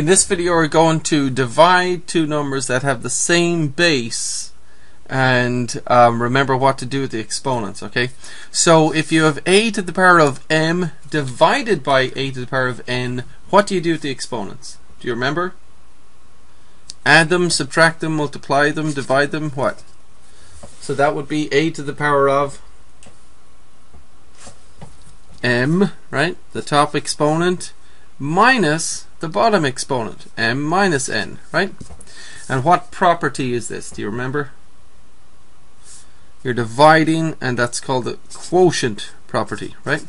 In this video we're going to divide two numbers that have the same base and um, remember what to do with the exponents okay? So if you have a to the power of m divided by a to the power of n what do you do with the exponents? Do you remember? Add them subtract them multiply them divide them what? So that would be a to the power of m right? The top exponent minus the bottom exponent, m minus n, right? And what property is this? Do you remember? You're dividing, and that's called the quotient property, right?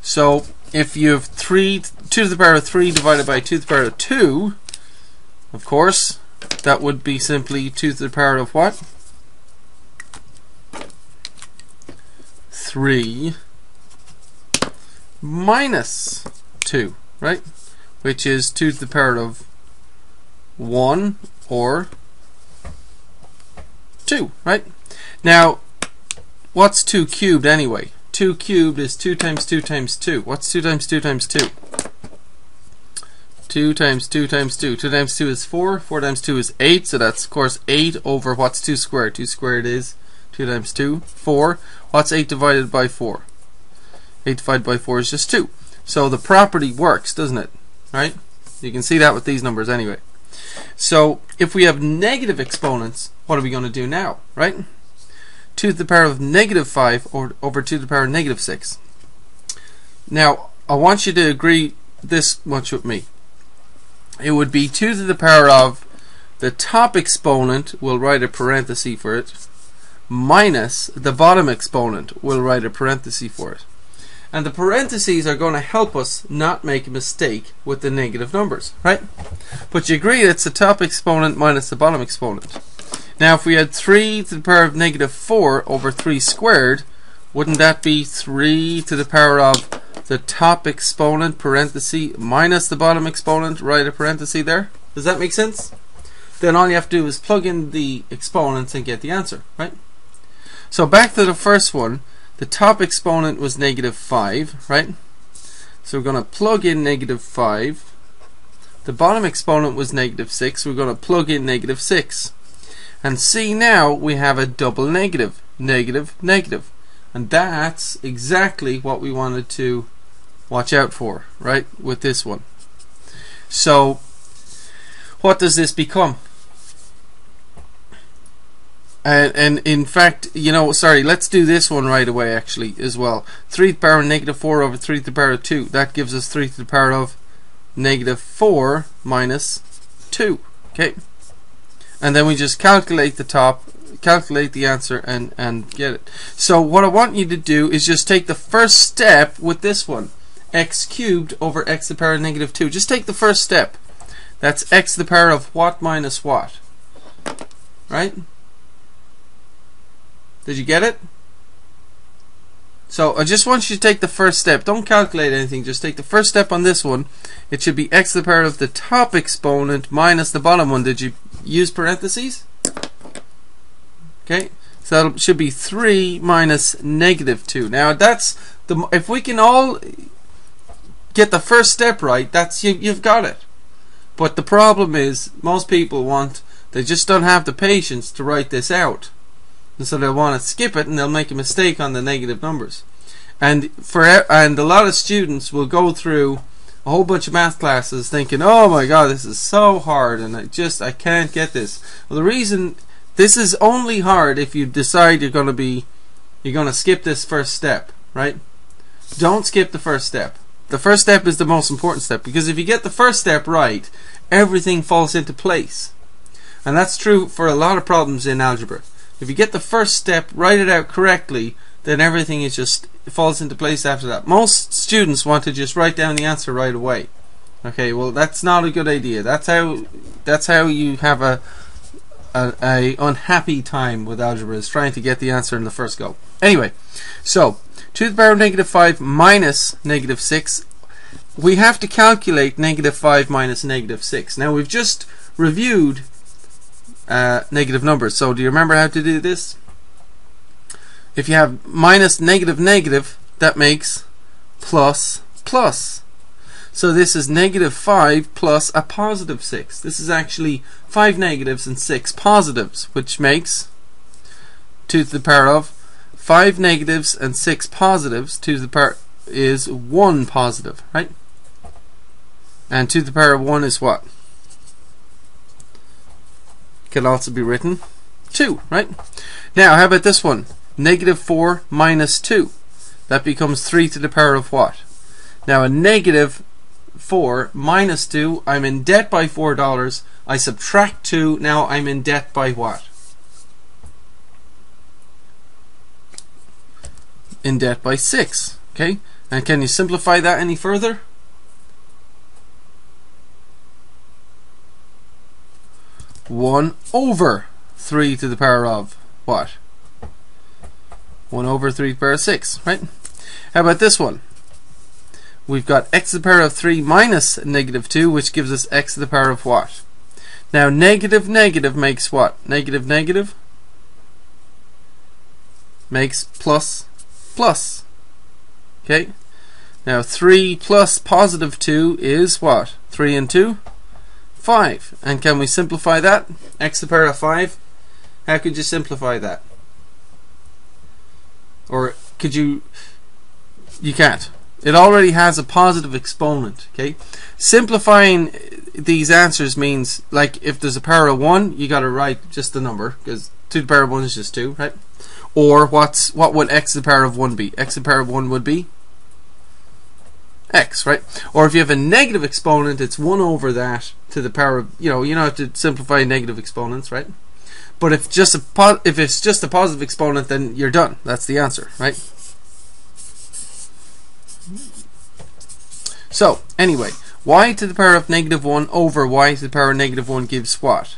So if you have 3, 2 to the power of 3 divided by 2 to the power of 2, of course, that would be simply 2 to the power of what? 3 minus 2, right? Which is 2 to the power of 1 or 2, right? Now, what's 2 cubed anyway? 2 cubed is 2 times 2 times 2. What's 2 times 2 times 2? 2 times 2 times 2. 2 times 2 is 4. 4 times 2 is 8. So that's, of course, 8 over what's 2 squared? 2 squared is 2 times 2, 4. What's 8 divided by 4? 8 divided by 4 is just 2. So the property works, doesn't it? Right? You can see that with these numbers anyway. So if we have negative exponents, what are we going to do now? Right? 2 to the power of negative 5 or, over 2 to the power of negative 6. Now, I want you to agree this much with me. It would be 2 to the power of the top exponent, we'll write a parenthesis for it, minus the bottom exponent. We'll write a parenthesis for it. And the parentheses are going to help us not make a mistake with the negative numbers, right? But you agree it's the top exponent minus the bottom exponent. Now if we had 3 to the power of negative 4 over 3 squared, wouldn't that be 3 to the power of the top exponent parenthesis minus the bottom exponent, write a parenthesis there? Does that make sense? Then all you have to do is plug in the exponents and get the answer, right? So back to the first one, the top exponent was negative 5, right? So we're going to plug in negative 5. The bottom exponent was negative 6. We're going to plug in negative 6. And see now we have a double negative. Negative, negative. And that's exactly what we wanted to watch out for, right, with this one. So what does this become? And, and in fact, you know, sorry, let's do this one right away actually as well. 3 to the power of negative 4 over 3 to the power of 2. That gives us 3 to the power of negative 4 minus 2. Okay? And then we just calculate the top, calculate the answer and, and get it. So what I want you to do is just take the first step with this one. x cubed over x to the power of negative 2. Just take the first step. That's x to the power of what minus what? Right? Did you get it? So I just want you to take the first step. Don't calculate anything. Just take the first step on this one. It should be x to the power of the top exponent minus the bottom one. Did you use parentheses? Okay. So that should be 3 minus negative 2. Now that's the if we can all get the first step right, that's you, you've got it. But the problem is most people want they just don't have the patience to write this out and so they'll want to skip it and they'll make a mistake on the negative numbers. And for and a lot of students will go through a whole bunch of math classes thinking oh my god this is so hard and I just I can't get this. Well the reason this is only hard if you decide you're going to be you're going to skip this first step right? Don't skip the first step. The first step is the most important step because if you get the first step right everything falls into place. And that's true for a lot of problems in algebra if you get the first step, write it out correctly, then everything is just falls into place after that. Most students want to just write down the answer right away. Okay, well that's not a good idea. That's how that's how you have a a, a unhappy time with algebra is trying to get the answer in the first go. Anyway, so 2 to the power of negative 5 minus negative 6. We have to calculate negative 5 minus negative 6. Now we've just reviewed uh, negative numbers. So do you remember how to do this? if you have minus negative negative, that makes plus plus. So this is negative 5 plus a positive 6. This is actually 5 negatives and 6 positives, which makes 2 to the power of 5 negatives and 6 positives, 2 to the power is 1 positive, right? And 2 to the power of 1 is what? Can also be written 2, right? Now, how about this one? Negative 4 minus 2. That becomes 3 to the power of what? Now, a negative 4 minus 2, I'm in debt by $4. I subtract 2, now I'm in debt by what? In debt by 6. Okay? And can you simplify that any further? One over three to the power of what? One over three to the power of six, right? How about this one? We've got x to the power of 3 minus negative 2, which gives us x to the power of what? Now, negative negative makes what? Negative negative makes plus plus. Okay? Now 3 plus positive 2 is what? 3 and 2? 5. And can we simplify that? x to the power of 5? How could you simplify that? Or could you... You can't. It already has a positive exponent, okay? Simplifying these answers means, like, if there's a power of 1, you gotta write just the number, because 2 to the power of 1 is just 2, right? Or what's what would x to the power of 1 be? x to the power of 1 would be x, right? Or if you have a negative exponent, it's 1 over that to the power of, you know, you know how to simplify negative exponents, right? But if just a if it's just a positive exponent, then you're done. That's the answer, right? So, anyway, y to the power of negative 1 over y to the power of negative 1 gives what?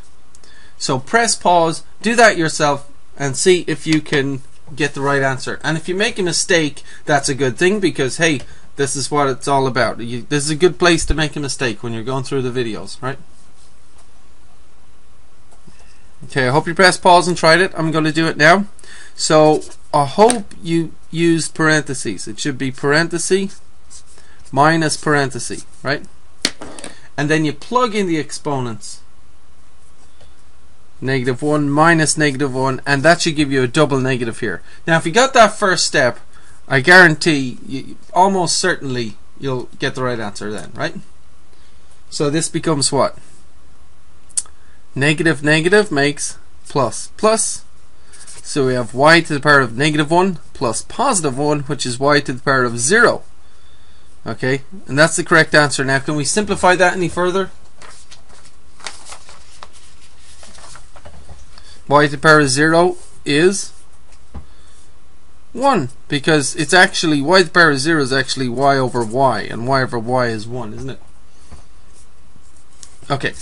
So press pause, do that yourself, and see if you can get the right answer. And if you make a mistake, that's a good thing because, hey, this is what it's all about. You, this is a good place to make a mistake when you're going through the videos, right? Okay, I hope you pressed pause and tried it. I'm going to do it now. So, I hope you used parentheses. It should be parenthesis minus parenthesis, right? And then you plug in the exponents. Negative 1 minus negative 1, and that should give you a double negative here. Now, if you got that first step, I guarantee you, almost certainly you'll get the right answer then, right? So this becomes what? Negative negative makes plus plus. So we have y to the power of negative 1 plus positive 1, which is y to the power of 0. Okay, and that's the correct answer. Now, can we simplify that any further? y to the power of 0 is 1 because it's actually y to the power of 0 is actually y over y and y over y is 1 isn't it? Okay